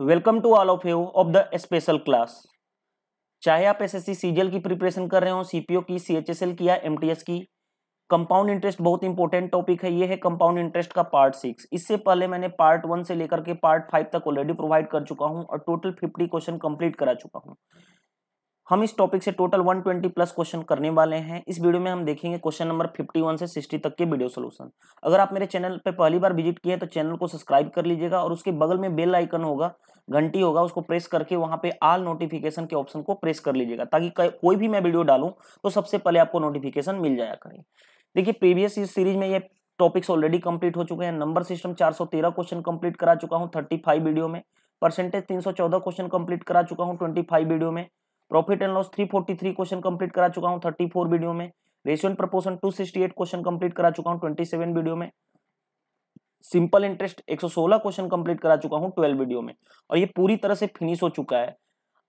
Welcome to all of you of the special class. चाहे आप S S SSC CGL की preparation कर रहे हो सीपीओ की सी एच एस एल की या एम टी एस की कंपाउंड इंटरेस्ट बहुत इंपॉर्टेंट टॉपिक है। ये है कंपाउंड इंटरेस्ट का पार्ट सिक्स इससे पहले मैंने पार्ट वन से लेकर के पार्ट फाइव तक ऑलरेडी प्रोवाइड कर चुका हूँ और टोटल फिफ्टी क्वेश्चन कंप्लीट करा चुका हूँ। हम इस टॉपिक से टोटल 120 प्लस क्वेश्चन करने वाले हैं। इस वीडियो में हम देखेंगे क्वेश्चन नंबर 51 से 60 तक के वीडियो सोल्यूशन अगर आप मेरे चैनल पर पहली बार विज़िट किए तो चैनल को सब्सक्राइब कर लीजिएगा और उसके बगल में बेल आइकन होगा, घंटी होगा, उसको प्रेस करके वहाँ पे आल नोटिफिकेशन के ऑप्शन को प्रेस कर लीजिएगा, ताकि कोई भी मैं वीडियो डालूं तो सबसे पहले आपको नोटिफिकेशन मिल जाया करें। देखिए प्रीवियस इस सीरीज़ में ये टॉपिक्स ऑलरेडी कंप्लीट हो चुके हैं। नंबर सिस्टम 413 क्वेश्चन कंप्लीट करा चुका हूँ 35 वीडियो में। परसेंटेज 314 क्वेश्चन कंप्लीट करा चुका हूँ 25 वीडियो में। Profit and loss 343 question complete करा चुका हूँ 34 वीडियो में। Ratio and proportion 268 question complete करा चुका हूँ 27 वीडियो में। सिंपल इंटरेस्ट 116 क्वेश्चन कंप्लीट करा चुका हूँ 12 वीडियो में। और ये पूरी तरह से फिनिश हो चुका है।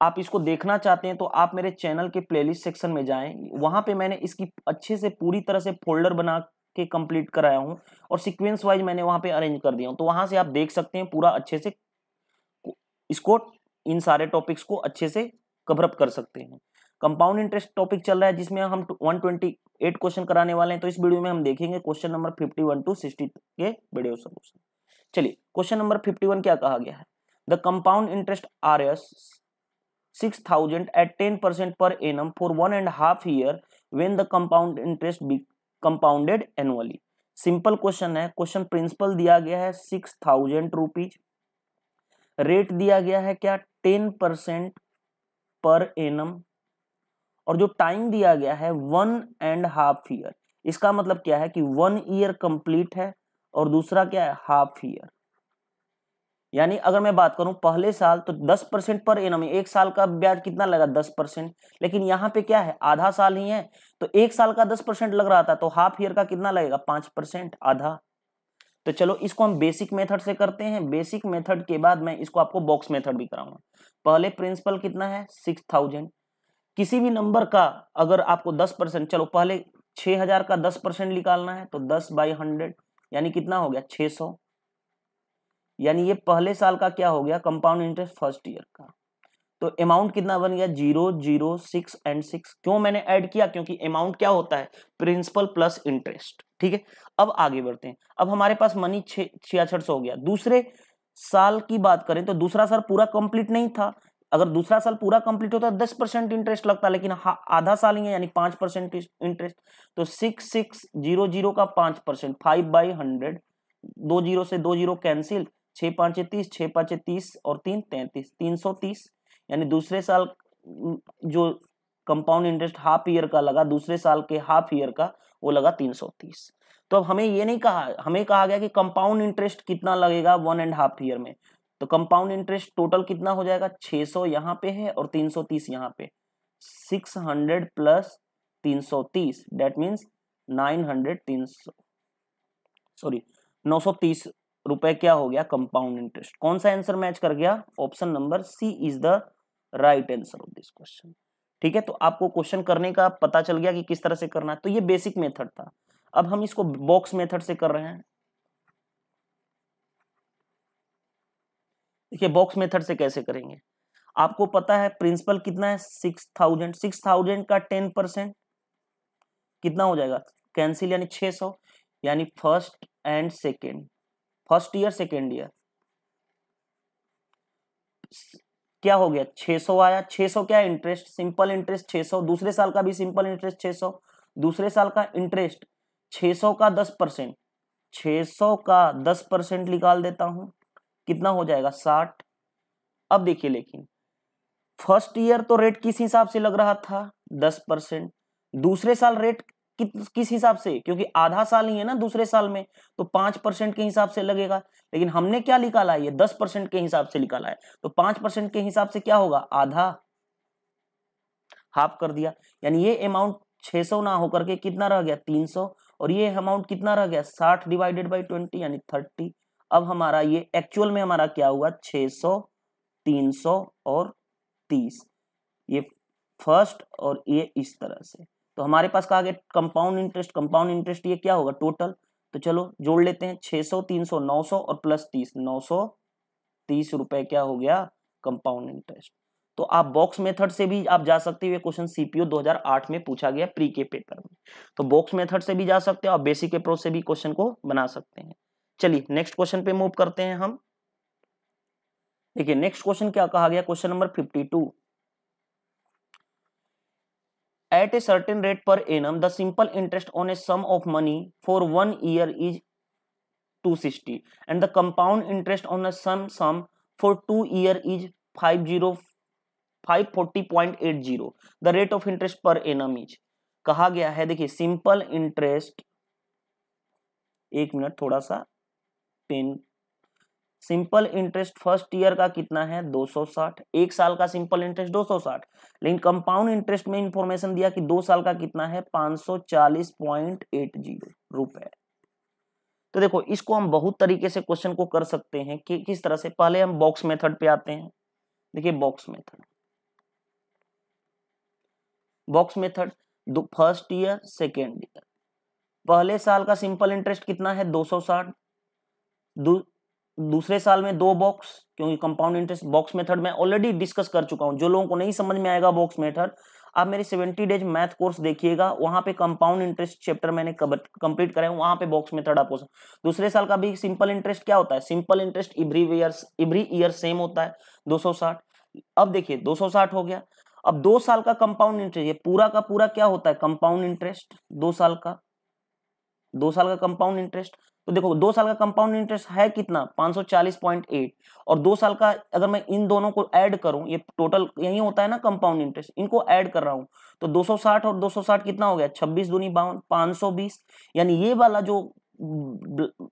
आप इसको देखना चाहते हैं तो आप मेरे चैनल के प्लेलिस्ट सेक्शन में जाएँ। वहाँ पे मैंने इसकी अच्छे से पूरी तरह से फोल्डर बना के कंप्लीट कराया हूँ और सीक्वेंस वाइज मैंने वहाँ पे अरेंज कर दिया हूँ। तो वहाँ से आप देख सकते हैं पूरा अच्छे से, इसको इन सारे टॉपिक्स को अच्छे से कवरअप कर सकते हैं। कंपाउंड इंटरेस्ट टॉपिक चल रहा है जिसमें हम 128 क्वेश्चन कराने वाले हैं तो इस वीडियो में हम देखेंगे क्वेश्चन नंबर 51 टू 60 के वीडियो सोल्यूशन चलिए क्वेश्चन नंबर 51 क्या कहा गया है? The compound interest R S six thousand at ten percent per annum for one and half year when the compound interest be compounded annually simple question है question principal दिया गया है six thousand rupees rate दिया गया है क्या? Ten percent per annum और जो टाइम दिया गया है वन एंड हाफ़ ईयर इसका मतलब क्या है कि वन ईयर कंप्लीट है, और दूसरा क्या है हाफ़ ईयर यानी अगर मैं बात करूँ पहले साल तो 10 परसेंट पर एनम एक साल का ब्याज कितना लगा 10 परसेंट? लेकिन यहाँ पे क्या है, आधा साल ही है तो एक साल का 10 परसेंट लग रहा था तो हाफ़ ईयर का कितना लगेगा, पाँच परसेंट, आधा. तो चलो इसको हम बेसिक मेथड से करते हैं बेसिक मेथड के बाद मैं इसको आपको बॉक्स मेथड भी कराऊँगा. पहले प्रिंसिपल कितना है? सिक्स थाउज़ेंड किसी भी नंबर का अगर आपको दस परसेंट चलो पहले छह हज़ार का दस परसेंट निकालना है तो दस बाई हंड्रेड, यानी कितना हो गया? छह सौ. यानी ये पहले साल का क्या हो गया? कंपाउंड इंटरेस्ट फ़र्स्ट ईयर का. तो अमाउंट कितना बन गया? Zero zero six and six क्यों मैंने ऐड किया? क्योंकि अमाउंट क्या होता है? प्रिंसिपल प्लस इंटरेस्ट ठीक है? अब आगे बढ़ते हैं। अब हमारे पास मनी छियासठ सौ हो गया। दूसरे साल की बात करें तो दूसरा साल पूरा कंप्लीट नहीं था। अगर दूसरा साल पूरा कंप्लीट होता, दस परसेंट इंटरेस्ट लगता, लेकिन आधा साल ही है, यानी पाँच परसेंट इंटरेस्ट तो सिक्स सिक्स ज़ीरो ज़ीरो का पाँच परसेंट फाइव बाई हंड्रेड दो ज़ीरो से दो ज़ीरो कैंसिल छह पाँच तीस, छह पाँच तीस और तीन तैतीस, तीन सौ तीस, यानी दूसरे साल जो कंपाउंड इंटरेस्ट हाफ़ ईयर का लगा, दूसरे साल के हाफ़ ईयर का, वो लगा तीन सौ तीस। तो अब हमें ये नहीं कहा, हमें कहा गया कि कंपाउंड इंटरेस्ट कितना लगेगा वन एंड हाफ़ ईयर में। तो कंपाउंड इंटरेस्ट टोटल कितना हो जाएगा? 600 सौ यहाँ पे है और 330 सौ तीस यहाँ पे। 600 प्लस 330 डेट मीन्स 900 300 सॉरी 930 रुपए क्या हो गया कंपाउंड इंटरेस्ट कौन सा आंसर मैच कर गया? Option number C is the right answer of this question ठीक है तो आपको क्वेश्चन करने का पता चल गया कि किस तरह से करना है। तो ये बेसिक मेथड था। अब हम इसको बॉक्स मेथड से कर रहे हैं। देखिए बॉक्स मेथड से कैसे करेंगे? आपको पता है प्रिंसिपल कितना है? सिक्स थाउज़ेंड सिक्स थाउज़ेंड का टेन परसेंट कितना हो जाएगा? कैंसिल यानी छह सौ, यानी first and second first year second year क्या हो गया? 600 आया। 600 क्या इंटरेस्ट सिंपल इंटरेस्ट 600 दूसरे साल का भी सिंपल इंटरेस्ट 600 दूसरे साल का इंटरेस्ट 600 का 10 परसेंट। छह का 10 परसेंट निकाल देता हूँ। कितना हो जाएगा? 60 अब देखिए लेकिन फ़र्स्ट ईयर तो रेट किस हिसाब से लग रहा था? 10 परसेंट। दूसरे साल रेट कि, किस हिसाब से? क्योंकि आधा साल ही है ना दूसरे साल में तो पाँच परसेंट के हिसाब से लगेगा। लेकिन हमने क्या निकाला है? ये दस परसेंट के हिसाब से निकाला है। तो पाँच परसेंट के हिसाब से क्या होगा? आधा। हाफ़ कर दिया। यानी ये अमाउंट 600 ना होकर के कितना रह गया? 300 और ये अमाउंट कितना रह गया? 60 डिवाइडेड बाई 20 यानी 30 अब हमारा ये एक्चुअल में हमारा क्या हुआ? 600 300 और 30 ये फ़र्स्ट और ये इस तरह से। तो हमारे पास कहा गया कंपाउंड इंटरेस्ट कंपाउंड इंटरेस्ट ये क्या होगा? टोटल तो चलो, जोड़ लेते हैं। 600 300 900 और प्लस 30 930 तीस रुपए क्या हो गया? कंपाउंड इंटरेस्ट तो आप बॉक्स मेथड से भी आप जा सकते हो, ये क्वेश्चन सीपीओ 2008 में पूछा गया प्री के पेपर में। तो बॉक्स मेथड से भी जा सकते हो और बेसिक अप्रोच से भी क्वेश्चन को बना सकते हैं। चलिए नेक्स्ट क्वेश्चन पे मूव करते हैं हम। देखिए नेक्स्ट क्वेश्चन क्या कहा गया? Question number 52 at a certain rate per annum, the simple interest on a sum of money for one year is 260 and the compound interest on a sum sum for two year is 50 540.80 the rate of interest per annum is कहा गया है, देखिए simple interest एक minute, थोड़ा सा pen simple interest first year का कितना है? 260 एक साल का सिंपल इंटरेस्ट 260 लेकिन कंपाउंड इंटरेस्ट में इंफॉर्मेशन दिया कि दो साल का कितना है? 540.80 रुपए। तो देखो, इसको हम बहुत तरीके से क्वेश्चन को कर सकते हैं कि किस तरह से। पहले हम बॉक्स मेथड पे आते हैं। देखिए box method box method first year second year. पहले साल का सिंपल इंटरेस्ट कितना है? 260 दू, दूसरे साल में दो बॉक्स क्योंकि कंपाउंड इंटरेस्ट बॉक्स मेथड में ऑलरेडी डिस्कस कर चुका हूँ। जो लोगों को नहीं समझ में आएगा बॉक्स मेथड आप मेरे 70 डेज़ मैथ कोर्स देखिएगा वहाँ पे कंपाउंड इंटरेस्ट चैप्टर मैंने कंप्लीट कराया वहाँ पे बॉक्स मेथड आपको दूसरे साल का भी सिंपल इंटरेस्ट क्या होता है? Simple interest every year every year same होता है 260 अब देखिए 260 हो गया। अब दो साल का कंपाउंड इंटरेस्ट ये पूरा का पूरा क्या होता है? कंपाउंड इंटरेस्ट दो साल का। दो साल का कंपाउंड इंटरेस्ट तो देखो, दो साल का कंपाउंड इंटरेस्ट है कितना? 540.8 और दो साल का अगर मैं इन दोनों को ऐड करूँ, ये टोटल यही होता है ना कंपाउंड इंटरेस्ट इनको ऐड कर रहा हूँ तो 260 और 260 कितना हो गया? 26 दूनी बावन 520 यानी ये वाला जो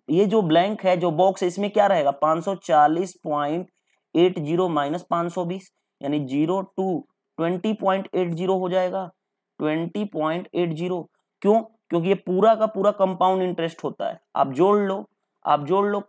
ये जो ब्लैंक है, जो बॉक्स है, इसमें क्या रहेगा? 540.80 माइनस 520 यानी zero two twenty point eight zero हो जाएगा। Twenty point eight zero. क्यों? क्योंकि ये पूरा का पूरा कंपाउंड इंटरेस्ट होता है। आप जोड़ लो, आप जोड़ लो।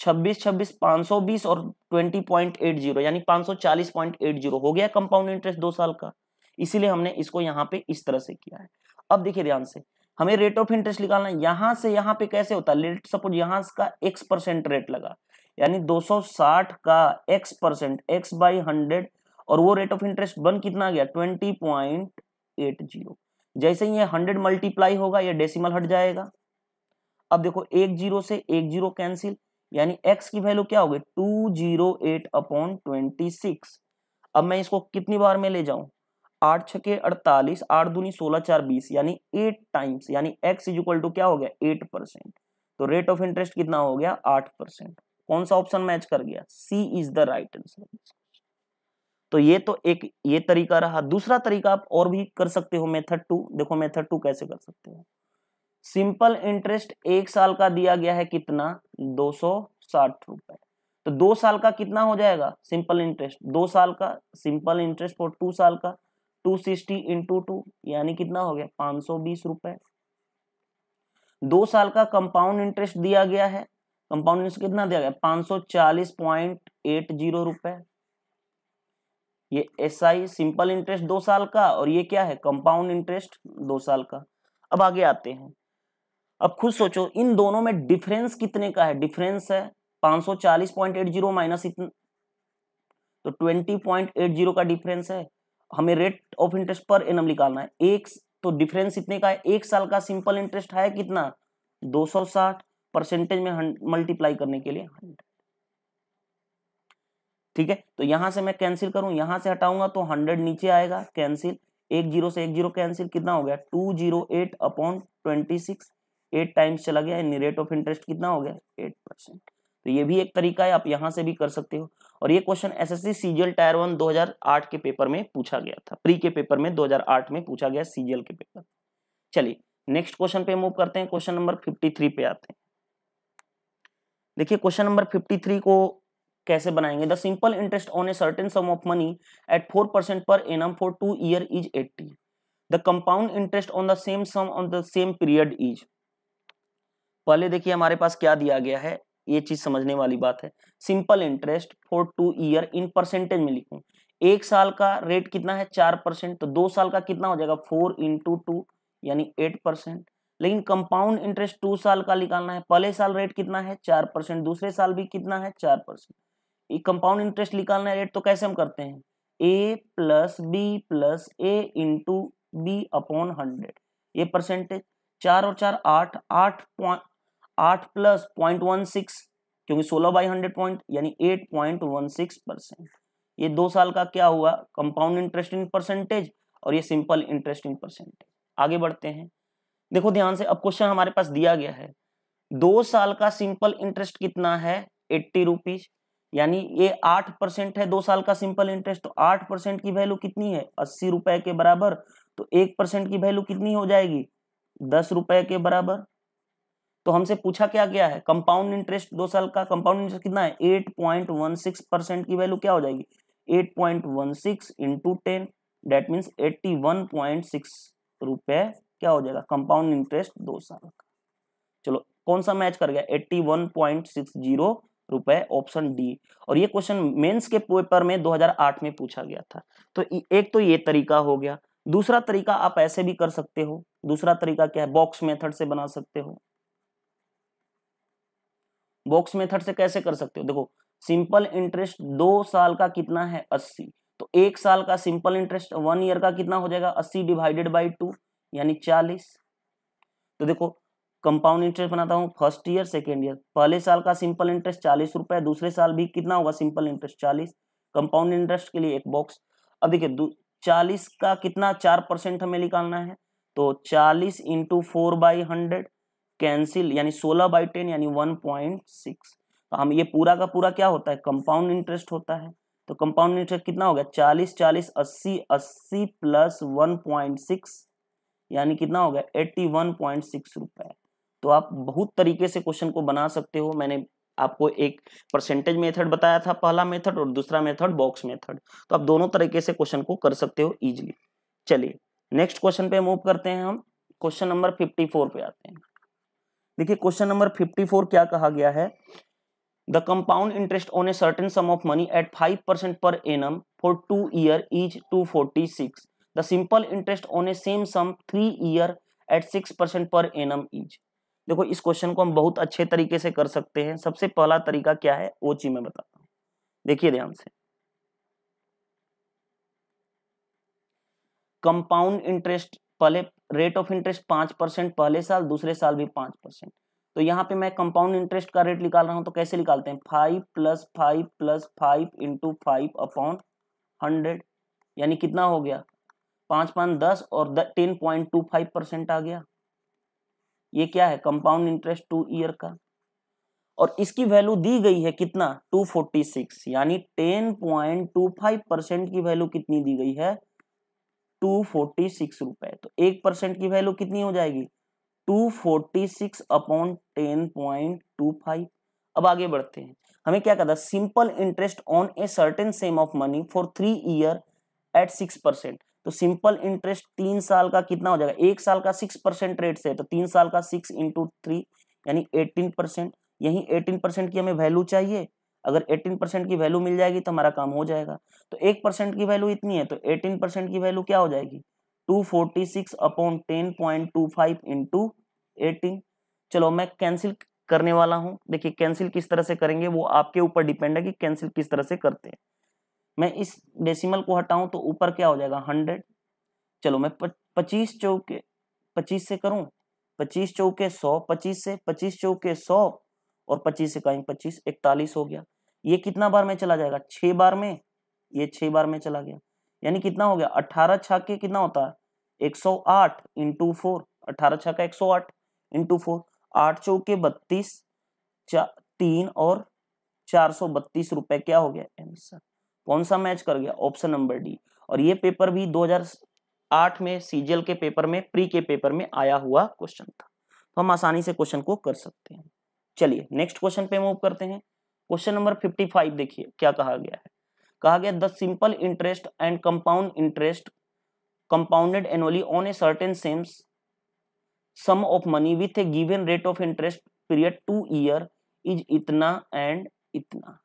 छब्बीस छब्बीस, पाँच सौ बीस और ट्वेंटी पॉइंट एट ज़ीरो, यानी पाँच सौ चालीस पॉइंट एट ज़ीरो हो गया कंपाउंड इंटरेस्ट दो साल का। इसीलिए हमने इसको यहाँ पे इस तरह से किया है। अब देखिए ध्यान से, हमें रेट ऑफ़ इंटरेस्ट निकालना है। यहाँ से यहाँ पे कैसे होता है? लेट सपोज़ यहाँ का एक्स परसेंट रेट लगा, यानी 260 का x percent x by hundred और वो रेट ऑफ़ इंटरेस्ट बन कितना गया? ट्वेंटी पॉइंट एट ज़ीरो जैसे ही ये हंड्रेड मल्टीप्लाई होगा, ये डेसिमल हट जाएगा। अब देखो, एक ज़ीरो से एक ज़ीरो कैंसिल यानी x की वैल्यू क्या होगी two zero eight upon twenty six अब मैं इसको कितनी बार में ले जाऊँ? आठ छके अड़तालीस, आठ दूनी सोलह चार बीस, यानी एट टाइम्स यानी x इज़ इक्वल टू क्या हो गया? एट परसेंट तो रेट ऑफ़ इंटरेस्ट कितना हो गया? आठ परसेंट कौन सा ऑप्शन मैच कर गया? C is the right answer तो ये तो एक, ये तरीका रहा। दूसरा तरीका आप और भी कर सकते हो मेथड टू। देखो मेथड टू कैसे कर सकते हो। सिंपल इंटरेस्ट एक साल का दिया गया है कितना? दो सौ साठ रुपए। तो दो साल का कितना हो जाएगा? Simple interest. दो साल का, सिंपल इंटरेस्ट फॉर टू साल का। टू सिक्सटी इंटू टू, यानी कितना हो गया? पाँच सौ बीस रुपए। दो साल का कंपाउंड इंटरेस्ट दिया गया है। कंपाउंड इंटरेस्ट कितना दिया गया? पाँच सौ चालीस पॉइंट एट ज़ीरो रुपए। ये एस आई सिंपल इंटरेस्ट दो साल का और ये क्या है? कंपाउंड इंटरेस्ट दो साल का। अब आगे आते हैं। अब खुद सोचो, इन दोनों में डिफरेंस कितने का है? डिफरेंस है 540.80 माइनस इतना तो 20.80 का डिफरेंस है। हमें rate of interest per annum निकालना है। एक तो डिफरेंस इतने का है। एक साल का सिंपल इंटरेस्ट है कितना? 260 परसेंटेज में मल्टीप्लाई करने के लिए। हंड्रेड ठीक है? तो यहाँ से मैं कैंसिल करूँ, यहाँ से हटाऊँगा तो हंड्रेड नीचे आएगा कैंसिल एक ज़ीरो से एक ज़ीरो कैंसिल कितना हो गया? Two zero eight upon twenty six eight times चला गया रेट ऑफ़ इंटरेस्ट कितना हो गया? एट परसेंट तो ये भी एक तरीका है, आप यहाँ से भी कर सकते हो। और ये question S S C CGL tier one 2008 के पेपर में पूछा गया था। प्री के पेपर में 2008 में पूछा गया सीजीएल के पेपर चलिए नेक्स्ट क्वेश्चन पे मूव करते हैं। क्वेश्चन नंबर 53 पे आते हैं। देखिए क्वेश्चन नंबर 53 को कैसे बनाएँगे? The simple interest on a certain sum of money at four percent per annum for two year is eighty the compound interest on the same sum on the same period is पहले देखिए हमारे पास क्या दिया गया है? ये चीज़ समझने वाली बात है। Simple interest for two year in percentage में लिखूं। एक साल का रेट कितना है? चार परसेंट तो दो साल का कितना हो जाएगा? फोर इंटू टू यानी एट परसेंट लेकिन कंपाउंड इंटरेस्ट टू साल का निकालना है। पहले साल रेट कितना है? चार परसेंट दूसरे साल भी कितना है? चार परसेंट कंपाउंड इंटरेस्ट निकालना रेट तो कैसे हम करते हैं? A plus B plus A into B upon hundred ये परसेंटेज चार और चार आठ आठ पॉइंट आठ प्लस पॉइंट वन सिक्स क्योंकि सोलह बाई हंड्रेड पॉइंट यानी eight point one six percent ये दो साल का क्या हुआ? कंपाउंड इंटरेस्ट इन परसेंटेज और ये सिंपल इंटरेस्ट इन परसेंटेज आगे बढ़ते हैं। देखो ध्यान से, अब क्वेश्चन हमारे पास दिया गया है। दो साल का सिंपल इंटरेस्ट कितना है? एट्टी रुपीज़ यानी ये आठ परसेंट है दो साल का सिंपल इंटरेस्ट तो आठ परसेंट की वैल्यू कितनी है? अस्सी रुपए के बराबर तो एक परसेंट की वैल्यू कितनी हो जाएगी? दस रुपए के बराबर। तो हमसे पूछा क्या गया है? कंपाउंड इंटरेस्ट दो साल का, कंपाउंड इंटरेस्ट कितना है? Eight point one six percent की वैल्यू क्या हो जाएगी? Eight point one six into ten that means eighty one point six रुपए क्या हो जाएगा? कंपाउंड इंटरेस्ट दो साल का। चलो, कौन सा मैच कर गया? Eighty one point six zero रुपए ऑप्शन डी और ये क्वेश्चन मेंस के पेपर में 2008 में पूछा गया था। तो एक तो ये तरीका हो गया। दूसरा तरीका आप ऐसे भी कर सकते हो। दूसरा तरीका क्या है? बॉक्स मेथड से बना सकते हो। बॉक्स मेथड से कैसे कर सकते हो? देखो सिंपल इंटरेस्ट दो साल का कितना है? अस्सी। तो एक साल का सिंपल इंटरेस्ट वन ईयर का कितना हो जाएगा? अस्सी डिवाइडेड बाई टू यानी चालीस। तो देखो कंपाउंड इंटरेस्ट बनाता हूँ फ़र्स्ट ईयर सेकेंड ईयर पहले साल का सिंपल इंटरेस्ट चालीस रुपए, दूसरे साल भी कितना होगा सिंपल इंटरेस्ट चालीस? कंपाउंड इंटरेस्ट के लिए एक बॉक्स अब देखिए चालीस का कितना चार परसेंट हमें निकालना है? तो चालीस into four by hundred cancel यानी सोलह बाई टेन यानी वन पॉइंट सिक्स तो हम ये पूरा का पूरा क्या होता है? कंपाउंड इंटरेस्ट होता है। तो कंपाउंड इंटरेस्ट कितना हो गया? चालीस चालीस, अस्सी अस्सी प्लस वन पॉइंट सिक्स यानी कितना हो गया? एट्टी वन पॉइंट सिक्स रुपए। तो आप बहुत तरीके से क्वेश्चन को बना सकते हो। मैंने आपको एक परसेंटेज मेथड बताया था, पहला मेथड और दूसरा मेथड, बॉक्स मेथड। तो आप दोनों तरीके से क्वेश्चन को कर सकते हो इजिली। चलिए, नेक्स्ट क्वेश्चन पे मूव करते हैं हम। क्वेश्चन नंबर फिफ्टी फोर पे आते हैं। देखिए, क्वेश्चन नंबर फिफ्टी फोर क्या कहा गया है? The compound interest on a certain sum of money at five percent per annum for two year is two forty six. The simple interest on a same sum three year at six percent per annum is. देखो, इस question को हम बहुत अच्छे तरीके से कर सकते हैं। सबसे पहला तरीका क्या है, वो चीज़ मैं बताता हूँ। देखिए ध्यान से। कंपाउंड इंटरेस्ट पहले रेट ऑफ़ इंटरेस्ट पाँच परसेंट, पहले साल, दूसरे साल भी पाँच परसेंट। तो यहाँ पे मैं कंपाउंड इंटरेस्ट का रेट निकाल रहा हूँ तो कैसे निकालते हैं? Five plus five plus five into five upon hundred यानी कितना हो गया? पाँच पाँच दस और ten point two five percent आ गया। ये क्या है? कंपाउंड इंटरेस्ट टू ईयर का। और इसकी वैल्यू दी गई है कितना? 246 यानी 10.25 परसेंट की वैल्यू कितनी दी गई है? 246 रुपए। तो एक परसेंट की वैल्यू कितनी हो जाएगी? 246 अपॉन 10.25 अब आगे बढ़ते हैं। हमें क्या है? Simple interest on a certain sum of money for three year at six percent तो सिंपल इंटरेस्ट तीन साल का कितना हो जाएगा? एक साल का सिक्स परसेंट रेट से तो तीन साल का सिक्स इंटू थ्री यानी एटीन परसेंट यही एटीन परसेंट की हमें वैल्यू चाहिए। अगर एटीन परसेंट की वैल्यू मिल जाएगी तो हमारा काम हो जाएगा। तो एक परसेंट की वैल्यू इतनी है तो एटीन परसेंट की वैल्यू क्या हो जाएगी? Two forty six upon ten point two five into eighteen चलो, मैं कैंसिल करने वाला हूँ। देखिए कैंसिल किस तरह से करेंगे, वो आपके ऊपर डिपेंड है कि कैंसिल किस तरह से करते हैं। मैं इस डेसिमल को हटाऊं तो ऊपर क्या हो जाएगा? हंड्रेड चलो मैं पच्चीस चौके, पच्चीस से करूँ? पच्चीस चौके सौ, पच्चीस से पच्चीस चौके सौ, और पच्चीस से कहीं पच्चीस, इकतालीस हो गया। ये कितना बार में चला जाएगा? छह बार में। ये छह बार में चला गया। यानी कितना हो गया? अठारह छाके कितना होता है? एक सौ आठ इंटू फोर अठारह छक्का एक सौ आठ इंटू फोर आठ चौके बत्तीस तीन और चार सौ बत्तीस रुपए क्या हो गया? आंसर कौन सा मैच कर गया? ऑप्शन नंबर डी और ये पेपर भी 2008 में सीजीएल के पेपर में प्री के पेपर में आया हुआ क्वेश्चन था। तो हम आसानी से क्वेश्चन को कर सकते हैं। चलिए नेक्स्ट क्वेश्चन पे मूव करते हैं। क्वेश्चन नंबर 55 देखिए, क्या कहा गया है? कहा गया the simple interest and compound interest compounded annually on a certain sums sum of money with a given rate of interest period two year is इतना एंड इतना।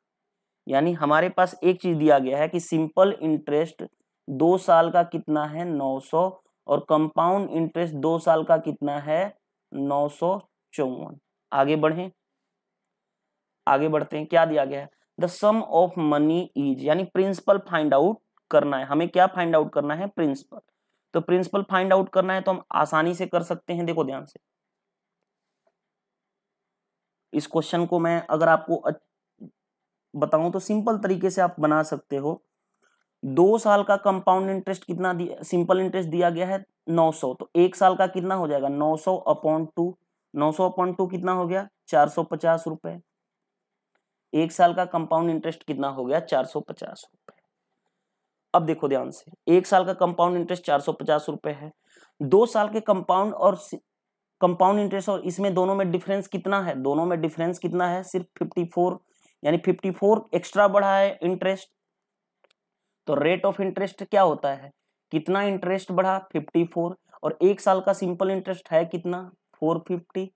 यानी हमारे पास एक चीज़ दिया गया है कि सिंपल इंटरेस्ट दो साल का कितना है? 900 और कंपाउंड इंटरेस्ट दो साल का कितना है? नौ सौ चौवन। आगे बढ़े। आगे बढ़ते हैं। क्या दिया गया है? The sum of money is, यानी प्रिंसिपल फाइंड आउट करना है। हमें क्या फाइंड आउट करना है? प्रिंसिपल। तो प्रिंसिपल फाइंड आउट करना है तो हम आसानी से कर सकते हैं। देखो ध्यान से। इस क्वेश्चन को मैं अगर आपको बताऊँ तो सिंपल तरीके से आप बना सकते हो। दो साल का कंपाउंड इंटरेस्ट कितना दिया सिंपल इंटरेस्ट दिया गया है 900 तो एक साल का कितना हो जाएगा? 900 सौ अपॉन टू नौ सौ अपॉन टू कितना हो गया? चार सौ पचास रुपए। एक साल का कंपाउंड इंटरेस्ट कितना हो गया? चार सौ पचास रुपए। अब देखो ध्यान से, एक साल का कंपाउंड इंटरेस्ट चार सौ पचास रुपए है। दो साल के कंपाउंड और कंपाउंड इंटरेस्ट और इसमें दोनों में डिफरेंस कितना है? दोनों में डिफरेंस कितना है? सिर्फ़ फिफ्टी यानी फिफ्टी फोर एक्स्ट्रा बढ़ा है इंटरेस्ट तो रेट ऑफ़ इंटरेस्ट क्या होता है? कितना इंटरेस्ट बढ़ा? 54 और एक साल का सिंपल इंटरेस्ट है कितना? 450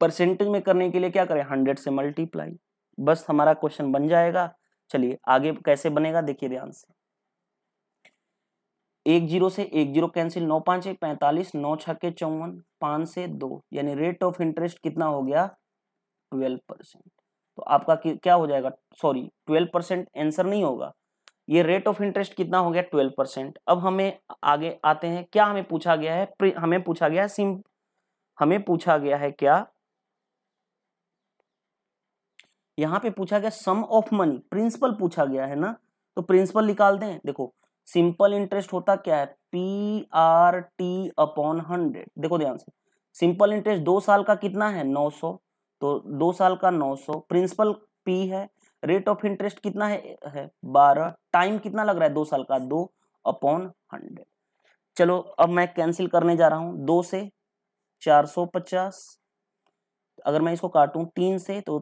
परसेंटेज में करने के लिए क्या करें? 100 से मल्टीप्लाई बस हमारा क्वेश्चन बन जाएगा। चलिए, आगे कैसे बनेगा? देखिए ध्यान से। एक ज़ीरो से एक ज़ीरो कैंसिल नौ पाँच पैंतालीस, नौ छक्के चौवन, पाँच से दो। यानी रेट ऑफ़ इंटरेस्ट कितना हो गया? ट्वेल्व परसेंट तो आपका क्या हो जाएगा? सॉरी ट्वेल्व परसेंट आंसर नहीं होगा। ये रेट ऑफ़ इंटरेस्ट कितना हो गया? ट्वेल्व परसेंट अब हमें आगे आते हैं, क्या हमें पूछा गया है? हमें पूछा गया है सिम, हमें पूछा गया है क्या? यहाँ पे पूछा गया सम ऑफ़ मनी प्रिंसिपल पूछा गया है ना? तो प्रिंसिपल निकाल दें। देखो सिंपल इंटरेस्ट होता क्या है? P R T upon hundred देखो ध्यान से। सिंपल इंटरेस्ट दो साल का कितना है? नौ सौ। तो दो साल का नौ सौ। प्रिंसिपल पी है। रेट ऑफ़ इंटरेस्ट कितना है? है बारह। टाइम कितना लग रहा है? दो साल का। दो अपॉन हंड्रेड। चलो, अब मैं कैंसिल करने जा रहा हूँ। दो से चार सौ पचास। अगर मैं इसको काटूं तीन से तो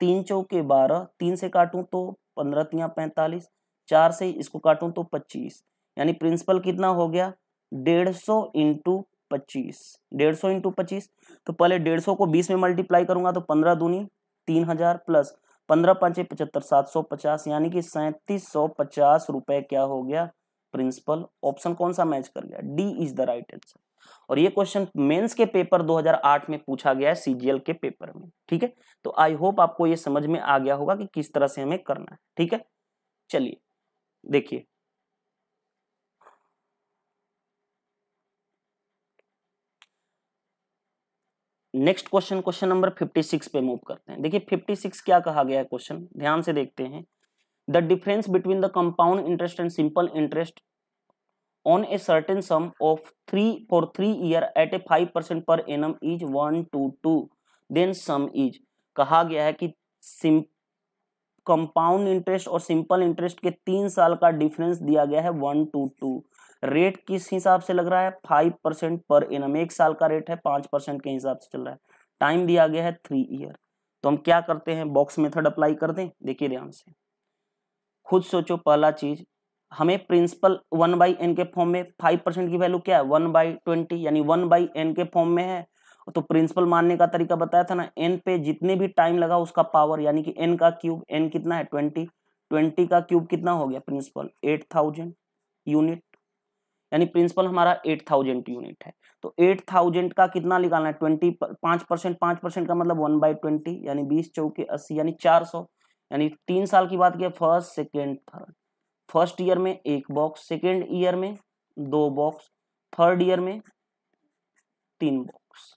तीन चौके बारह। तीन से काटूं तो पंद्रह तिया पैंतालीस। चार से इसको काटूं तो पच्चीस। यानी प्रिंसिपल कितना हो गया? डेढ़ सौ इंटू पच्चीस, डेढ़ सौ इंटू पच्चीस तो पहले डेढ़ सौ को बीस में मल्टीप्लाई करूँगा तो पंद्रह दूनी, तीन हज़ार प्लस पंद्रह पाँच पचहत्तर, सात सौ पचास, यानी कि सैंतीस सौ पचास रुपए क्या हो गया? प्रिंसिपल ऑप्शन कौन सा मैच कर गया? D is the right answer और ये क्वेश्चन मेंस के पेपर 2008 में पूछा गया है सीजीएल के पेपर में, ठीक है? तो आई होप आपको ये समझ में आ गया होगा कि किस तरह से हमें करना है, ठीक है? चलिए, देखिए नेक्स्ट क्वेश्चन क्वेश्चन नंबर 56 पे मूव करते हैं। देखिए 56 क्या कहा गया है क्वेश्चन? ध्यान से देखते हैं। The difference between the compound interest and simple interest on a certain sum of three for three year at a five percent per annum is one two two then sum is कहा गया है कि compound interest और simple interest के तीन साल का difference दिया गया है वन टू टू रेट किस हिसाब से लग रहा है? Five percent per annum. एक साल का रेट है, पाँच परसेंट के हिसाब से चल रहा है। टाइम दिया गया है थ्री ईयर। तो हम क्या करते हैं? बॉक्स मेथड अप्लाई कर दें? देखिए ध्यान से। खुद सोचो, पहला चीज़, हमें प्रिंसिपल वन बाई एन के फॉर्म में फाइव परसेंट की वैल्यू क्या है? वन बाई ट्वेंटी, यानी वन बाई एन के फॉर्म में है। तो प्रिंसिपल मानने का तरीका बताया था ना, एन पे जितने भी टाइम लगा उसका पावर, यानी कि एन का क्यूब, एन कितना है? ट्वेंटी। ट्वेंटी का क्यूब कितना हो गया प्रिंसिपल? Eight thousand unit. यानी प्रिंसिपल हमारा एट थाउज़ेंड यूनिट है। तो एट थाउज़ेंड का कितना निकालना है? ट्वेंटी पाँच परसेंट पाँच परसेंट का मतलब वन बाई ट्वेंटी यानी बीस, चौके, अस्सी, यानी चार सौ। यानी तीन साल की बात किया first second third first year में एक बॉक्स सेकेंड ईयर में दो बॉक्स थर्ड ईयर में तीन बॉक्स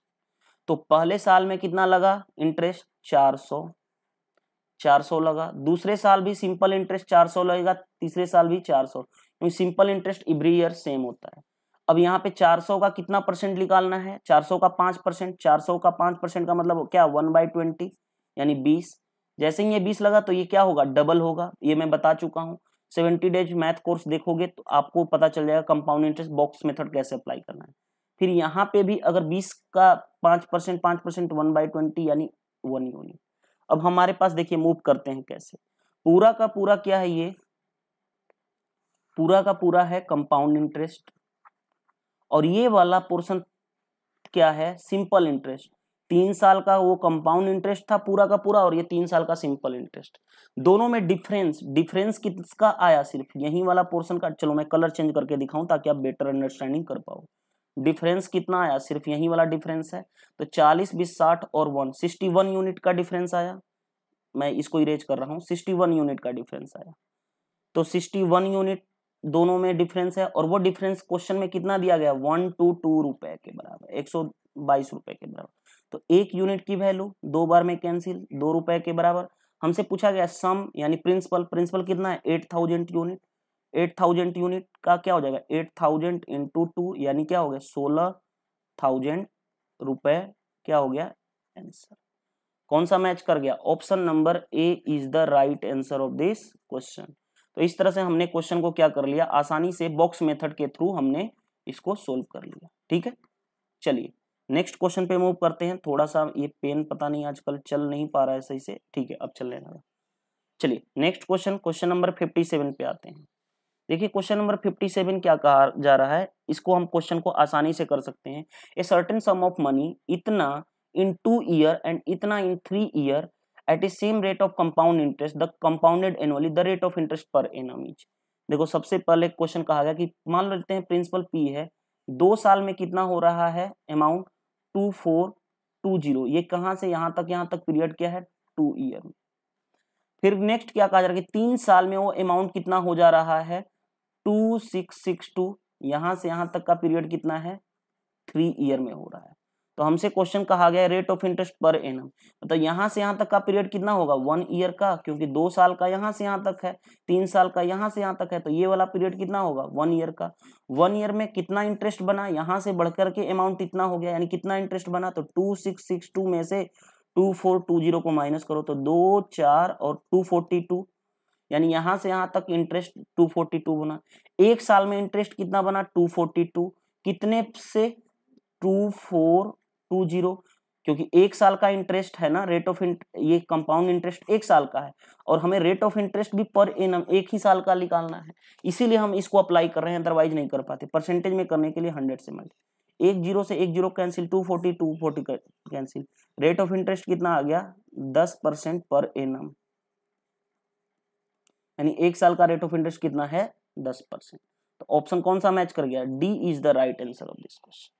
तो पहले साल में कितना लगा? इंटरेस्ट चार सौ। चार सौ लगा। दूसरे साल भी सिंपल इंटरेस्ट चार सौ लगेगा, तीसरे साल भी चार सौ। Simple interest every year same होता है। अब यहाँ पे 400 का कितना परसेंट निकालना है? 400 का पाँच परसेंट, चार सौ का पाँच परसेंट का मतलब क्या? वन बाई ट्वेंटी, यानी 20 जैसे ही ये 20 लगा तो ये क्या होगा? डबल होगा। ये मैं बता चुका हूँ। सेवेंटी डेज़ मैथ कोर्स देखोगे तो आपको पता चल जाएगा कंपाउंड इंटरेस्ट बॉक्स मेथड कैसे अप्लाई करना है। फिर यहाँ पे भी अगर बीस का पाँच परसेंट पाँच परसेंट वन बाई ट्वेंटी यानी वन यूनिट। अब हमारे पास देखिए मूव करते हैं कैसे? पूरा का पूरा क्या है ये? पूरा का पूरा है कंपाउंड इंटरेस्ट और ये वाला पोर्शन क्या है? सिंपल इंटरेस्ट तीन साल का वो कंपाउंड इंटरेस्ट था पूरा का पूरा और ये तीन साल का सिंपल इंटरेस्ट दोनों में डिफरेंस डिफरेंस किसका आया सिर्फ़? यही वाला पोर्शन का चलो मैं कलर चेंज करके दिखाऊँ ताकि आप बेटर अंडरस्टैंडिंग कर पाओ। डिफरेंस कितना आया? सिर्फ़ यही वाला डिफरेंस है। तो चालीस, बीस, साठ और वन। सिक्सटी वन यूनिट का डिफरेंस आया। मैं इसको इरेज कर रहा हूँ। सिक्सटी वन यूनिट का डिफरेंस आया। तो सिक्सटी वन यूनिट दोनों में डिफरेंस है और वो डिफरेंस क्वेश्चन में कितना दिया गया? वन टू टू रुपए के बराबर, एक सौ बाईस रुपए के बराबर। तो एक यूनिट की वैल्यू दो बार में कैंसिल दो रुपए के बराबर। हमसे पूछा गया सम यानी प्रिंसिपल प्रिंसिपल कितना है? Eight thousand unit eight thousand unit का क्या हो जाएगा? एट थाउज़ेंड इंटू टू यानी क्या हो गया? सोलह थाउज़ेंड रुपए क्या हो गया? आंसर कौन सा मैच कर गया? Option number A is the right answer of this question तो इस तरह से हमने क्वेश्चन को क्या कर लिया? आसानी से बॉक्स मेथड के थ्रू हमने इसको सोल्व कर लिया। ठीक है? चलिए नेक्स्ट क्वेश्चन पे मूव करते हैं। थोड़ा सा ये पेन पता नहीं आजकल चल नहीं पा रहा है सही से। ठीक है, अब चलने लगा। चलिए next question question number fifty seven पे आते हैं। देखिए क्वेश्चन नंबर फिफ्टी सेवन क्या कहा जा रहा है? इसको हम क्वेश्चन को आसानी से कर सकते हैं। A certain sum of money इतना इन टू ईयर एंड इतना in three year at a same rate of compound interest the compounded annually the rate of interest per annum each देखो, सबसे पहले क्वेश्चन कहा गया कि, मान लेते हैं प्रिंसिपल पी है, दो साल में कितना हो रहा है amount two four, two zero. ये कहाँ से, यहाँ तक यहाँ तक पीरियड क्या है? Two year. फिर नेक्स्ट क्या कहा जा रहा है कि, तीन साल में वो अमाउंट कितना हो जा रहा है? Two, six six, two. यहाँ से, यहाँ तक का पीरियड कितना है? थ्री ईयर में हो रहा है। तो हमसे क्वेश्चन कहा गया rate of interest per annum मतलब यहाँ से यहाँ तक का पीरियड कितना होगा? वन ईयर का, क्योंकि दो साल का यहाँ से यहाँ तक है, तीन साल का यहाँ से यहाँ तक है तो ये वाला पीरियड कितना होगा? वन ईयर का। वन ईयर में कितना इंटरेस्ट बना? यहाँ से बढ़कर के अमाउंट इतना हो गया, यानी कितना इंटरेस्ट बना? तो टू सिक्स सिक्स टू में से टू फोर टू ज़ीरो को माइनस करो तो दो चार और टू फोर्टी टू यानी यहाँ से यहाँ तक इंटरेस्ट टू फोर्टी टू बना एक साल में इंटरेस्ट कितना बना? टू फोर्टी टू कितने से? टू फोर टू ज़ीरो, क्योंकि एक साल का इंटरेस्ट है ना रेट ऑफ़ ये कंपाउंड इंटरेस्ट एक साल का है, और हमें रेट ऑफ़ इंटरेस्ट भी पर एनम एक ही साल का निकालना है, इसीलिए हम इसको अप्लाई कर रहे हैं अदरवाइज़ नहीं कर पाते। परसेंटेज में करने के लिए हंड्रेड से मल्टी एक ज़ीरो से एक zero cancel two forty two forty cancel rate of interest कितना आ गया? दस परसेंट पर एनम यानी एक साल का रेट ऑफ़ इंटरेस्ट कितना है? दस परसेंट। तो ऑप्शन कौन सा मैच कर गया? D is the right answer of this question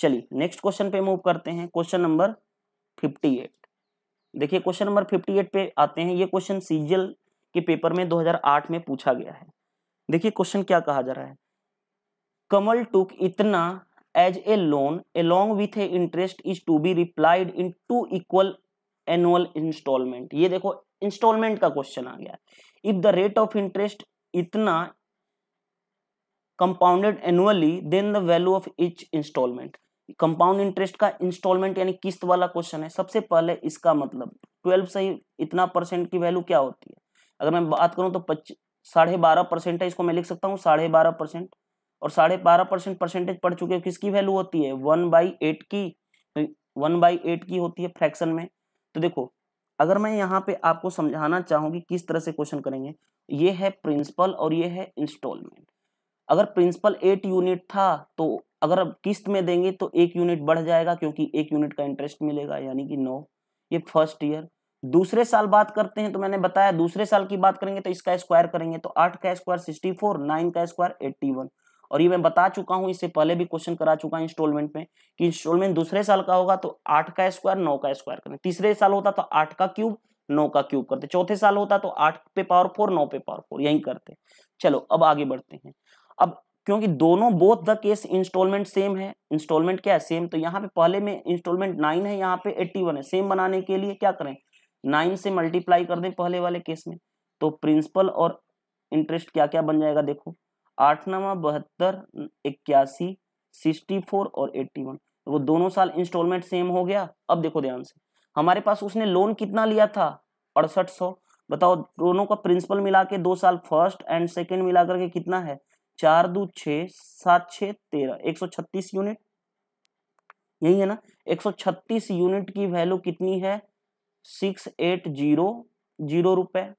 चलिए नेक्स्ट क्वेश्चन पे मूव करते हैं। क्वेश्चन नंबर 58 देखिए क्वेश्चन नंबर 58 पे आते हैं। ये क्वेश्चन सीजीएल के पेपर में 2008 में पूछा गया है। देखिए क्वेश्चन क्या कहा जा रहा है? कमल टुक इतना as a loan along with a interest is to be repaid in two equal annual installment ये देखो इंस्टॉलमेंट का क्वेश्चन आ गया। If the rate of interest इतना compounded annually then the value of each installment compound interest का instalment यानी किस्त वाला क्वेश्चन है। सबसे पहले इसका मतलब ट्वेल्व से ही इतना परसेंट की वैल्यू क्या होती है? अगर मैं बात करूँ तो पच्चीस, साढ़े बारह परसेंट है, इसको मैं लिख सकता हूँ, साढ़े बारह परसेंट और साढ़े बारह परसेंट परसेंटेज पढ़ चुके हैं, किसकी वैल्यू होती है? वन बाई एट की वन बाई एट की होती है फ्रैक्शन में। तो देखो, अगर मैं यहाँ पे आपको समझाना चाहूँ कि किस तरह से क्वेश्चन करेंगे, ये है प्रिंसिपल और ये है इंस्टॉलमेंट अगर प्रिंसिपल एट यूनिट था तो अगर अब किस्त में देंगे तो एक यूनिट बढ़ जाएगा क्योंकि एक यूनिट का इंटरेस्ट मिलेगा, यानी कि नौ। ये फ़र्स्ट ईयर दूसरे साल बात करते हैं तो मैंने बताया, दूसरे साल की बात करेंगे तो इसका स्क्वायर करेंगे तो आठ का स्क्वायर सिक्सटी फोर नाइन का स्क्वायर एट्टी वन और ये मैं बता चुका हूँ, इससे पहले भी क्वेश्चन करा चुका हूँ इंस्टॉलमेंट में, कि इंस्टॉलमेंट दूसरे साल का होगा तो आठ का स्क्वायर नौ का स्क्वायर करें। तीसरे साल होता तो आठ का क्यूब नौ का क्यूब करते। चौथे साल होता तो आठ पे पावर फोर नौ पे पावर फोर यही करते। चलो, अब आगे बढ़ते हैं। अब क्योंकि दोनों both the case installment same है। इंस्टॉलमेंट क्या है? सेम तो यहाँ पे पहले में इंस्टॉलमेंट नाइन है, यहाँ पे एट्टी वन है। सेम बनाने के लिए क्या करें? नाइन से मल्टीप्लाई कर दें पहले वाले केस में। तो प्रिंसिपल और इंटरेस्ट क्या क्या बन जाएगा देखो। आठ नवा, बहत्तर, इक्यासी सिक्सटी फोर और एट्टी वन वो दोनों साल इंस्टॉलमेंट सेम हो गया। अब देखो ध्यान से। हमारे पास उसने लोन कितना लिया था? अड़सठ सौ। बताओ, दोनों का प्रिंसिपल मिला के दो साल फ़र्स्ट एंड सेकेंड मिला करके कितना है? चार दो छ सात छ तेरह। एक सौ छत्तीस यूनिट। यही है ना? एक सौ छत्तीस यूनिट की वैल्यू कितनी है? Six eight zero. ज़ीरो रुपए।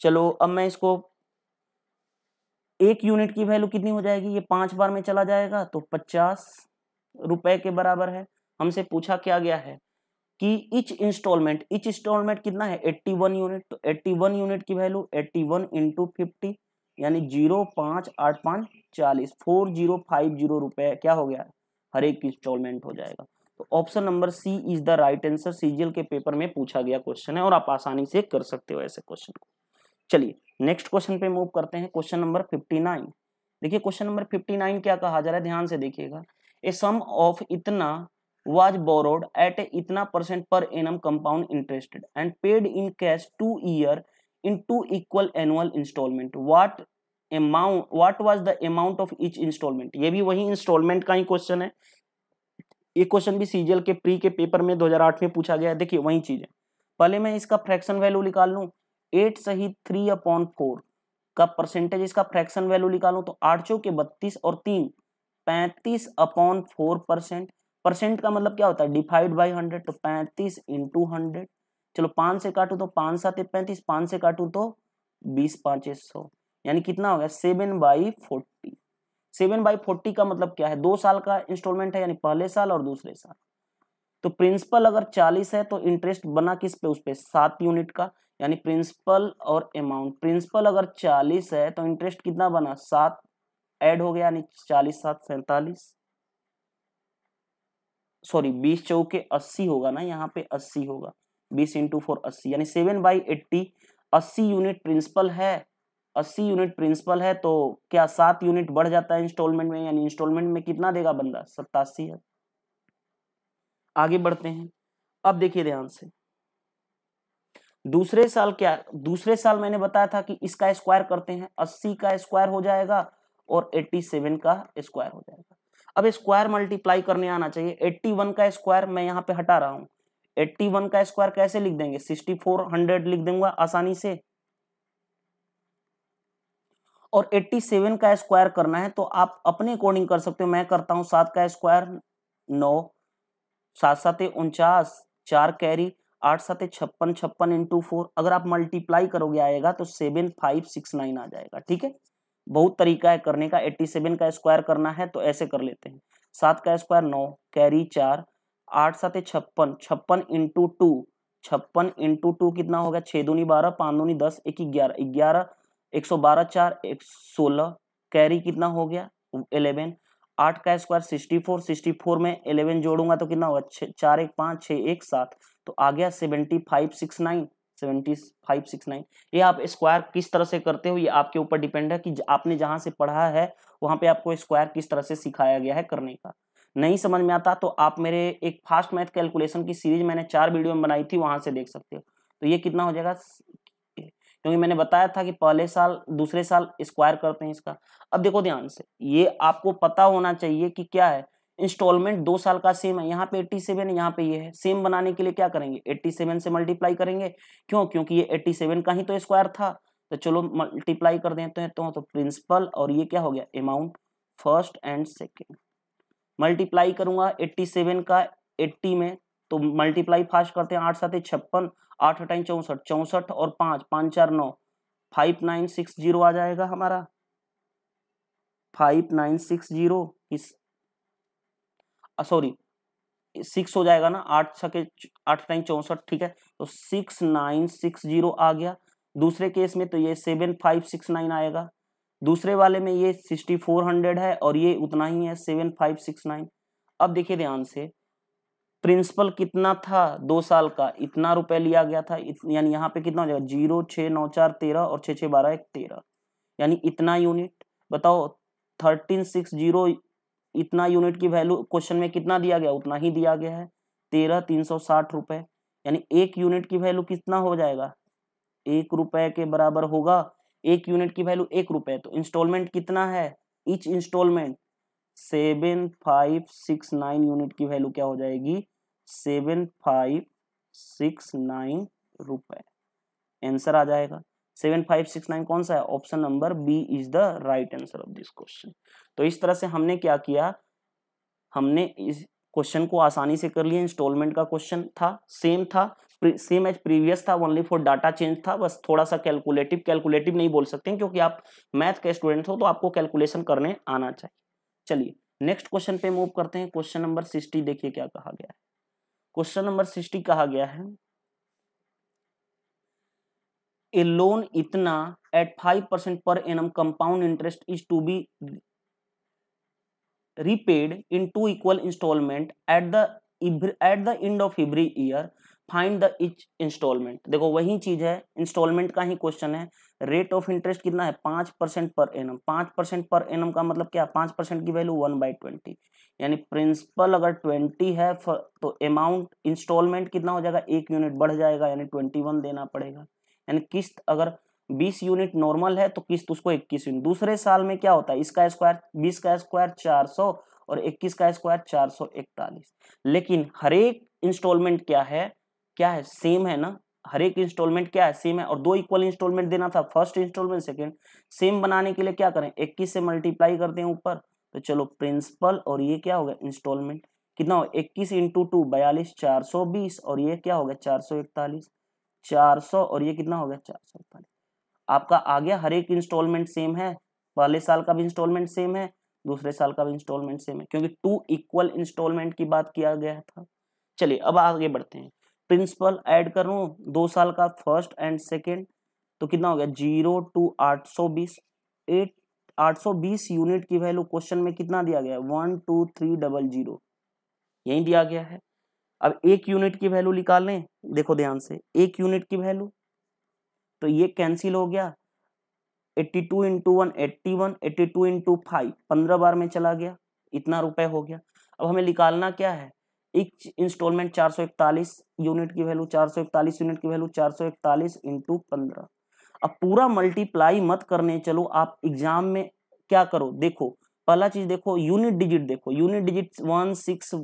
चलो, अब मैं इसको एक यूनिट की वैल्यू कितनी हो जाएगी? ये पाँच बार में चला जाएगा तो पचास रुपए के बराबर है। हमसे पूछा क्या गया है? कि इच इंस्टॉलमेंट इच इंस्टॉलमेंट कितना है? 81 यूनिट। तो 81 यूनिट की वैल्यू 81 वन इंटू फिफ्टी। यानी ज़ीरो पाँच आठ पाँच चालीस, फोर ज़ीरो फाइव ज़ीरो रुपए, क्या हो गया? हर एक इंस्टॉलमेंट हो जाएगा। तो option number C is the right answer CGL के पेपर में पूछा गया क्वेश्चन है और आप आसानी से कर सकते हो ऐसे क्वेश्चन को। चलिए नेक्स्ट क्वेश्चन पे मूव करते हैं। क्वेश्चन नंबर फिफ्टी नाइन देखिए क्वेश्चन नंबर फिफ्टी नाइन क्या कहा जा रहा है? ध्यान से देखिएगा। ए सम ऑफ़ इतना was borrowed at इतना percent per annum compound interested and paid in cash two year in two equal annual installment. What amount, what was the amount of each installment? ये भी वही installment का ही question है। ये question भी CGL के प्री के पेपर में 2008 में पूछा गया है। देखिए, वही चीज़ है। पहले मैं इसका फ्रैक्शन वैल्यू निकाल लूँ। एट सही थ्री अपॉन फोर का परसेंटेज इसका फ्रैक्शन वैल्यू निकालूं तो आठ चौ के बत्तीस और तीन, पैंतीस अपॉन फोर परसेंट परसेंट का मतलब क्या होता है? डिफाइड बाई हंड्रेड तो पैंतीस इंटू हंड्रेड चलो पाँच से काटू तो पाँच सात पैंतीस, पाँच से काटू तो बीस, पाँच सौ। यानी कितना हो गया? Seven by forty. Seven by forty का मतलब क्या है? दो साल का इंस्टॉलमेंट है, यानी पहले साल और दूसरे साल। तो प्रिंसिपल अगर चालीस है तो इंटरेस्ट बना किस पे? उस पे सात यूनिट का। यानी प्रिंसिपल और अमाउंट। प्रिंसिपल अगर चालीस है तो इंटरेस्ट कितना बना? सात। ऐड हो गया, यानी चालीस, सात, सैतालीस। सॉरी, बीस चौके अस्सी होगा ना? यहाँ पे अस्सी होगा। बीस इंटू फोर अस्सी, यानी सेवन बाई एट्टी, अस्सी यूनिट प्रिंसिपल है, अस्सी यूनिट प्रिंसिपल है तो क्या सात यूनिट बढ़ जाता है इंस्टॉलमेंट में, यानी इंस्टॉलमेंट में कितना देगा बंदा? सत्तासी है। आगे बढ़ते हैं। अब देखिए ध्यान से। दूसरे साल क्या, दूसरे साल मैंने बताया था कि इसका स्क्वायर करते हैं, अस्सी का स्क्वायर हो जाएगा और एट्टी सेवन का स्क्वायर हो जाएगा। अब स्क्वायर मल्टीप्लाई करने आना चाहिए 81 का स्क्वायर मैं यहाँ पे हटा रहा हूँ। 81 का स्क्वायर कैसे लिख देंगे? 6400 लिख दूँगा आसानी से। और 87 का स्क्वायर करना है तो आप अपने अकॉर्डिंग कर सकते हो। मैं करता हूँ सात का स्क्वायर, नौ, सात सात उनचास, चार कैरी, आठ सात छप्पन छप्पन इंटू फोर। अगर आप मल्टीप्लाई करोगे आएगा तो सेवन, फाइव, सिक्स, नाइन आ जाएगा, ठीक है? बहुत तरीका है करने का। 87 का स्क्वायर करना है तो ऐसे कर लेते हैं। सात का स्क्वायर, नौ, कैरी, चार आठ सात छप्पन छप्पन इंटू टू छप्पन इंटू टू कितना हो गया? छह दूनी बारह, पाँच दूनी दस, एक ग्यारह ग्यारह, एक सौ बारह, चार, एक सोलह। कैरी कितना हो गया? इलेवन। आठ का square sixty four sixty four में इलेवन जोड़ूँगा तो कितना होगा? चार, एक, पाँच छः एक, सात। तो आ गया seventy five six nine seventy five six nine ये आप स्क्वायर किस तरह से करते हो? ये आपके ऊपर डिपेंड है कि आपने जहाँ से पढ़ा है, वहाँ पे आपको स्क्वायर किस तरह से सिखाया गया है करने का। नहीं समझ में आता तो आप मेरे एक फास्ट मैथ कैलकुलेशन की सीरीज़ मैंने चार वीडियो में बनाई थी वहाँ से देख सकते हो। तो ये कितना हो जाएगा? क्योंकि मैंने बताया था कि पहले साल दूसरे साल स्क्वायर करते हैं इसका। अब देखो ध्यान से ये आपको पता होना चाहिए कि क्या है? इंस्टॉलमेंट दो साल का सेम है यहाँ पे 87 सेवन यहाँ पे ये है। सेम बनाने के लिए क्या करेंगे? 87 से मल्टीप्लाई करेंगे। क्यों? क्योंकि ये 87 का ही तो स्क्वायर था। तो चलो मल्टीप्लाई कर देते हैं तो, तो प्रिंसिपल और ये क्या हो गया? Amount first and second. Multiply करूँगा 87 का 80 में तो मल्टीप्लाई फास्ट करते हैं आठ सात छप्पन, आठ अठाई चौसठ चौसठ और पाँच पाँच चार नौ। फाइव नाइन सिक्स ज़ीरो आ जाएगा हमारा। Five nine six zero sorry, six हो जाएगा ना, आठ छके आठ नाइन चौसठ, ठीक है? तो सिक्स नाइन सिक्स ज़ीरो आ गया। दूसरे केस में तो ये सेवन फाइव सिक्स नाइन आएगा। दूसरे वाले में ये सिक्सटी फोर हंड्रेड है और ये उतना ही है सेवन फाइव सिक्स नाइन अब देखिए ध्यान से प्रिंसिपल कितना था दो साल का? इतना रुपए लिया गया था यानी यहाँ पे कितना हो जाएगा? ज़ीरो, छः, नौ, चार, तेरह और छः छः, बारह, एक, तेरह। यानी इतना यूनिट बताओ थर्टीन सिक्स ज़ीरो इतना यूनिट की वैल्यू क्वेश्चन में कितना दिया गया? उतना ही दिया गया है, तेरह, तीन सौ साठ रुपए। यानी एक यूनिट की वैल्यू कितना हो जाएगा? एक रुपए के बराबर होगा एक यूनिट की वैल्यू एक रुपए तो इंस्टॉलमेंट कितना है? Each installment seven five six nine unit की वैल्यू क्या हो जाएगी? सेवन फाइव सिक्स नाइन रुपए। आंसर आ जाएगा। सेवन फाइव सिक्स नाइन कौन सा है? Option number B is the right answer of this question तो इस तरह से हमने क्या किया? हमने इस क्वेश्चन को आसानी से कर लिया। इंस्टॉलमेंट का क्वेश्चन था सेम था। सेम एज प्रीवियस था ओनली फॉर डाटा चेंज था, बस थोड़ा सा कैलकुलेटिव कैलकुलेटिव नहीं बोल सकते हैं, क्योंकि आप मैथ के स्टूडेंट हो तो आपको कैलकुलेशन करने आना चाहिए। चलिए नेक्स्ट क्वेश्चन पे मूव करते हैं। क्वेश्चन नंबर सिक्सटी देखिए क्या कहा गया है। क्वेश्चन नंबर सिक्सटी कहा गया है। ए लोन इतना at five percent per annum compound interest is to be repaid in two equal installment at the at the end of every year find the each installment देखो, वही चीज़ है instalment का ही क्वेश्चन है। Rate of interest कितना है? पाँच परसेंट पर एनम पाँच परसेंट पर एनम का मतलब क्या? पाँच परसेंट की वैल्यू वन बाई ट्वेंटी यानी प्रिंसिपल अगर ट्वेंटी है तो अमाउंट इंस्टॉलमेंट कितना हो जाएगा? एक यूनिट बढ़ जाएगा, यानी ट्वेंटी वन देना पड़ेगा। यानी किस्त अगर बीस यूनिट नॉर्मल है तो किस्त उसको इक्कीस यूनिट दूसरे साल में क्या होता है? इसका स्क्वायर बीस का स्क्वायर चार सौ और इक्कीस का स्क्वायर चार सौ इकतालीस। लेकिन हरेक इंस्टॉलमेंट क्या है? क्या है? सेम है ना? हर एक इंस्टॉलमेंट क्या है? सेम है। और दो इक्वल इंस्टॉलमेंट देना था फ़र्स्ट इंस्टॉलमेंट सेकंड सेम बनाने के लिए क्या करें? इक्कीस से मल्टीप्लाई करते हैं ऊपर। तो चलो प्रिंसिपल और ये क्या हो गया? इंस्टॉलमेंट कितना हो? इक्कीस इंटू टू बयालीस, चार सौ बीस, और ये क्या हो गया? चार सौ इकतालीस। चार सौ, और ये कितना हो गया? चार सौ इकतालीस। आपका आ गया, हर एक इंस्टॉलमेंट सेम है। पहले साल का भी इंस्टॉलमेंट सेम है, दूसरे साल का भी इंस्टॉलमेंट सेम है। क्योंकि टू इक्वल इंस्टॉलमेंट की बात किया गया था। चलिए, अब आगे बढ़ते हैं। प्रिंसिपल ऐड करूँ, दो साल का फ़र्स्ट एंड सेकेंड तो कितना हो गया? ज़ीरो, टू, आठ सौ बीस। एट, आठ सौ बीस यूनिट की वैल्यू क्वेश्चन में कितना दिया गया? है one, two, three, double, zero. यही दिया गया है। अब एक यूनिट की वैल्यू निकाल लें। देखो ध्यान से, एक यूनिट की वैल्यू तो ये कैंसिल हो गया। 82 two into one, eighty one, eighty two into five, पंद्रह बार में चला गया। इतना रुपए हो गया। अब हमें निकालना क्या है? एक इंस्टॉलमेंट चार सौ इकतालीस यूनिट की वैल्यू चार सौ इकतालीस यूनिट की वैल्यू चार सौ इकतालीस इंटू पंद्रह। अब पूरा मल्टीप्लाई मत करने, चलो आप एग्ज़ाम में क्या करो? देखो, पहला चीज़ देखो यूनिट डिजिट देखो। Unit digit one six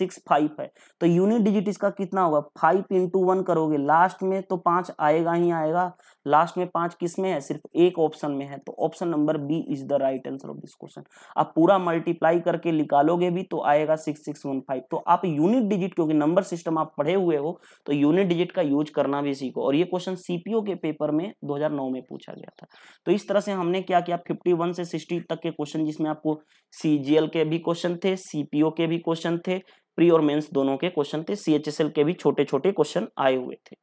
six five है। तो यूनिट डिजिट इसका कितना होगा? फाइव इंटू वन करोगे। लास्ट में तो पाँच आएगा ही आएगा। लास्ट में पाँच किसमें है? सिर्फ़ एक ऑप्शन में है। तो option number B is the right answer of this question आप पूरा मल्टीप्लाई करके निकालोगे भी तो आएगा सिक्स सिक्स, वन, फाइव। तो आप यूनिट डिजिट, क्योंकि नंबर सिस्टम आप पढ़े हुए हो तो यूनिट डिजिट का यूज़ करना भी सीखो। और ये क्वेश्चन सीपीओ के पेपर में दो में पूछा गया था। तो इस तरह से हमने क्या किया? फिफ्टी से सिक्सटी तक के क्वेश्चन जिसमें आपको सीजीएल के भी क्वेश्चन थे सीपीओ के भी क्वेश्चन थे प्री और मेंस दोनों के क्वेश्चन थे सीएचएसएल के भी छोटे छोटे क्वेश्चन आए हुए थे।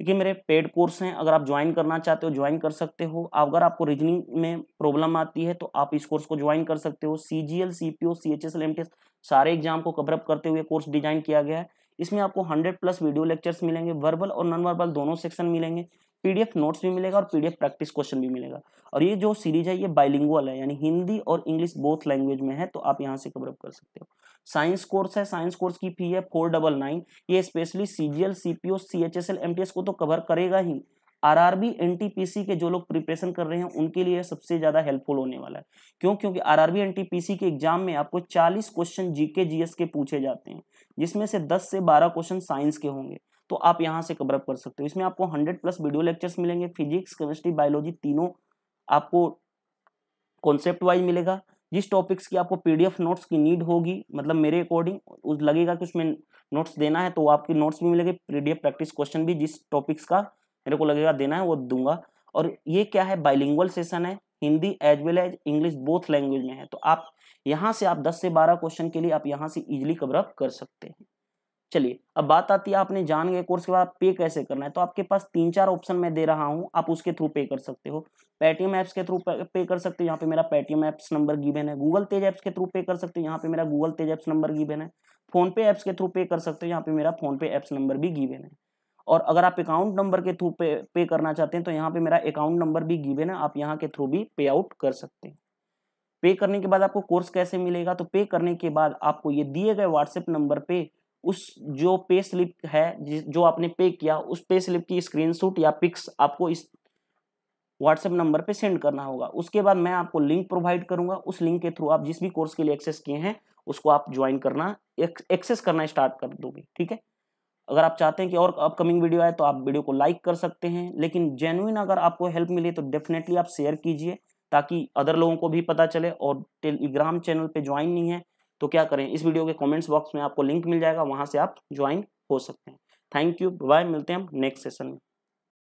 देखिए, मेरे पेड कोर्स हैं, अगर आप ज्वाइन करना चाहते हो ज्वाइन कर सकते हो। अगर आपको रीजनिंग में प्रॉब्लम आती है तो आप इस कोर्स को ज्वाइन कर सकते हो। सीजीएल सीपीओ सीएचएसएल एमटीएस सारे एग्ज़ाम को कवरअप करते हुए कोर्स डिज़ाइन किया गया है। इसमें आपको 100 प्लस वीडियो लेक्चर्स मिलेंगे वर्बल और नॉन वर्बल दोनों सेक्शन मिलेंगे। पीडीएफ नोट्स भी मिलेगा और पीडीएफ प्रैक्टिस क्वेश्चन भी मिलेगा। और ये जो सीरीज़ है, ये बाइलिंगुअल है, यानी हिंदी और इंग्लिश बोथ लैंग्वेज में है तो आप यहाँ से कवरअप कर सकते हो। साइंस कोर्स है साइंस कोर्स की फ़ी है फोर डबल नाइन ये specially CGL CPO CHSL MTS को तो कवर करेगा ही। आरआरबी एनटीपीसी के जो लोग प्रिपरेशन कर रहे हैं, उनके लिए सबसे ज़्यादा हेल्पफुल होने वाला है। क्यों? क्योंकि आरआरबी एनटीपीसी के एग्ज़ाम में आपको 40 क्वेश्चन जीके जीएस के पूछे जाते हैं, जिसमें से 10 से 12 क्वेश्चन साइंस के होंगे। तो आप यहाँ से कवरअप कर सकते हो। इसमें आपको 100 प्लस वीडियो लेक्चर्स मिलेंगे, फिजिक्स, केमिस्ट्री, बायोलॉजी तीनों आपको कॉन्सेप्ट वाइज मिलेगा। जिस टॉपिक्स की आपको पीडीएफ नोट्स की नीड होगी मतलब मेरे अकॉर्डिंग लगेगा कि उसमें नोट्स देना है तो आपके नोट्स भी मिलेंगे पीडीएफ प्रैक्टिस क्वेश्चन भी जिस टॉपिक्स का मेरे को लगेगा देना है, वो दूँगा। और ये क्या है? बाइलिंगुअल सेशन है, Hindi as well as English both language में है। तो आप यहाँ से आप 10 से 12 क्वेश्चन के लिए आप यहाँ से इजिली कवरअप कर सकते हैं। चलिए, अब बात आती है आपने जान गए कोर्स के बाद पे कैसे करना है तो आपके पास तीन चार ऑप्शन मैं दे रहा हूँ, आप उसके थ्रू पे कर सकते हो। पेटीएम ऐप्स के थ्रू पे कर सकते हो, यहाँ पे मेरा पेटीएम ऐप्स नंबर गिवन है। गूगल तेज ऐप्स के थ्रू पे कर सकते हो, यहाँ पे मेरा Google Tez apps number given है। फ़ोन पे ऐप्स के थ्रू पे कर सकते हो, यहाँ पे मेरा फ़ोन पे ऐप्स नंबर भी गिवन है। और अगर आप अकाउंट नंबर के थ्रू पे पे करना चाहते हैं तो यहाँ पे मेरा अकाउंट नंबर भी गिवन है, आप यहाँ के थ्रू भी पे आउट कर सकते हैं। पे करने के बाद आपको कोर्स कैसे मिलेगा? तो पे करने के बाद आपको ये दिए गए व्हाट्सएप नंबर पे उस जो पे स्लिप है जो आपने पे किया, उस पे स्लिप की स्क्रीनशॉट या पिक्स आपको इस व्हाट्सएप नंबर पे सेंड करना होगा। उसके बाद मैं आपको लिंक प्रोवाइड करूँगा। उस लिंक के थ्रू आप जिस भी कोर्स के लिए एक्सेस किए हैं, उसको आप ज्वाइन करना एक्सेस करना स्टार्ट कर दोगे, ठीक है? अगर आप चाहते हैं कि और अपकमिंग वीडियो आए तो आप वीडियो को लाइक कर सकते हैं, लेकिन जेन्युइन अगर आपको हेल्प मिले तो डेफिनेटली आप शेयर कीजिए, ताकि अदर लोगों को भी पता चले और टेलीग्राम चैनल पे ज्वाइन नहीं है। तो क्या करें? इस वीडियो के कमेंट्स बॉक्स में आपको लिंक मिल जाएगा, वहाँ से आप ज्वाइन हो सकते हैं। थैंक यू बाय मिलते हैं हम नेक्स्ट सेशन में।